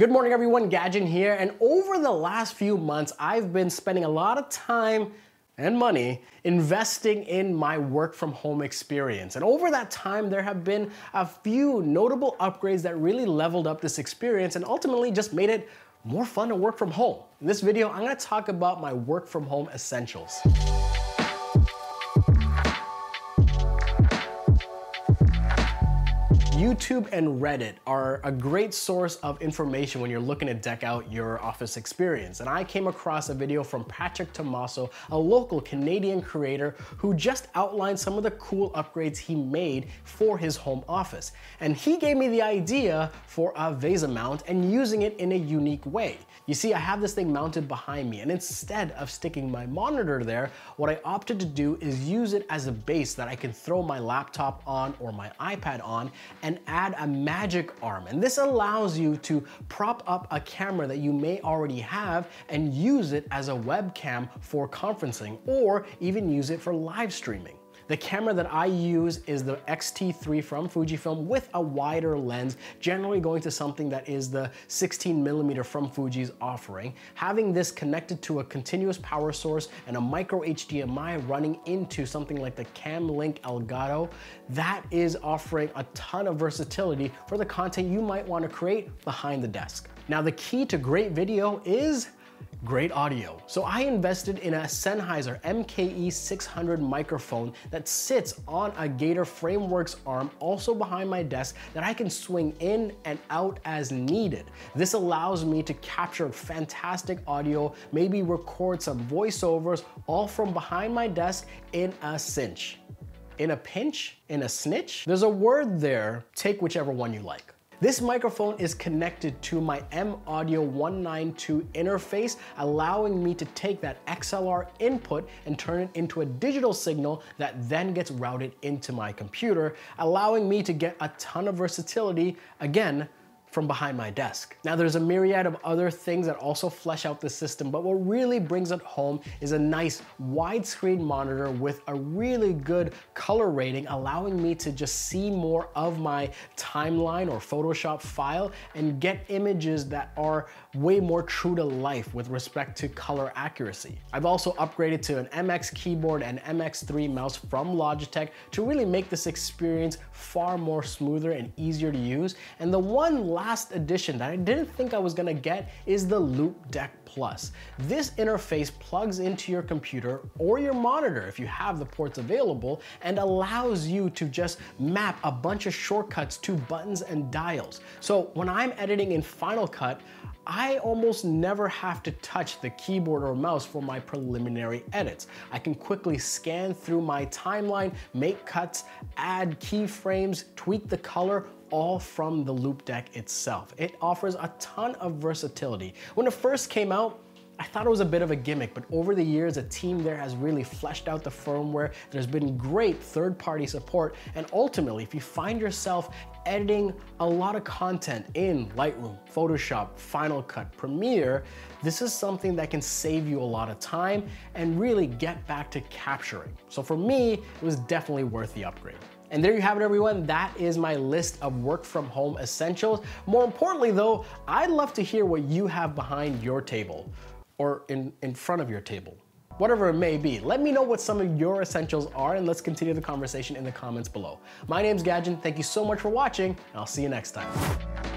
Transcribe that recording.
Good morning everyone, Gajan here, and over the last few months, I've been spending a lot of time and money investing in my work from home experience. And over that time, there have been a few notable upgrades that really leveled up this experience and ultimately just made it more fun to work from home. In this video, I'm gonna talk about my work from home essentials. YouTube and Reddit are a great source of information when you're looking to deck out your office experience. And I came across a video from Patrick Tomasso, a local Canadian creator who just outlined some of the cool upgrades he made for his home office. And he gave me the idea for a VESA mount and using it in a unique way. You see, I have this thing mounted behind me and instead of sticking my monitor there, what I opted to do is use it as a base that I can throw my laptop on or my iPad on and add a magic arm. And this allows you to prop up a camera that you may already have and use it as a webcam for conferencing or even use it for live streaming. The camera that I use is the X-T3 from Fujifilm with a wider lens, generally going to something that is the 16 millimeter from Fuji's offering. Having this connected to a continuous power source and a micro HDMI running into something like the Cam Link Elgato, that is offering a ton of versatility for the content you might want to create behind the desk. Now the key to great video is great audio. So I invested in a Sennheiser MKE 600 microphone that sits on a Gator Frameworks arm also behind my desk that I can swing in and out as needed. This allows me to capture fantastic audio, maybe record some voiceovers all from behind my desk in a cinch. In a pinch? In a snitch? There's a word there, take whichever one you like. This microphone is connected to my M-Audio 192 interface, allowing me to take that XLR input and turn it into a digital signal that then gets routed into my computer, allowing me to get a ton of versatility, again, from behind my desk. Now there's a myriad of other things that also flesh out the system, but what really brings it home is a nice widescreen monitor with a really good color rating, allowing me to just see more of my timeline or Photoshop file and get images that are way more true to life with respect to color accuracy. I've also upgraded to an MX keyboard and MX3 mouse from Logitech to really make this experience far more smoother and easier to use. And the one last addition that I didn't think I was gonna get is the Loupedeck Plus. This interface plugs into your computer or your monitor if you have the ports available and allows you to just map a bunch of shortcuts to buttons and dials. So when I'm editing in Final Cut, I almost never have to touch the keyboard or mouse for my preliminary edits. I can quickly scan through my timeline, make cuts, add keyframes, tweak the color, all from the Loupedeck itself. It offers a ton of versatility. When it first came out, I thought it was a bit of a gimmick, but over the years, a team there has really fleshed out the firmware. There's been great third-party support, and ultimately, if you find yourself editing a lot of content in Lightroom, Photoshop, Final Cut, Premiere, this is something that can save you a lot of time and really get back to capturing. So for me, it was definitely worth the upgrade. And there you have it everyone, that is my list of work from home essentials. More importantly though, I'd love to hear what you have behind your table or in, in front of your table whatever it may be. Let me know what some of your essentials are and let's continue the conversation in the comments below. My name's Gajan, thank you so much for watching, and I'll see you next time.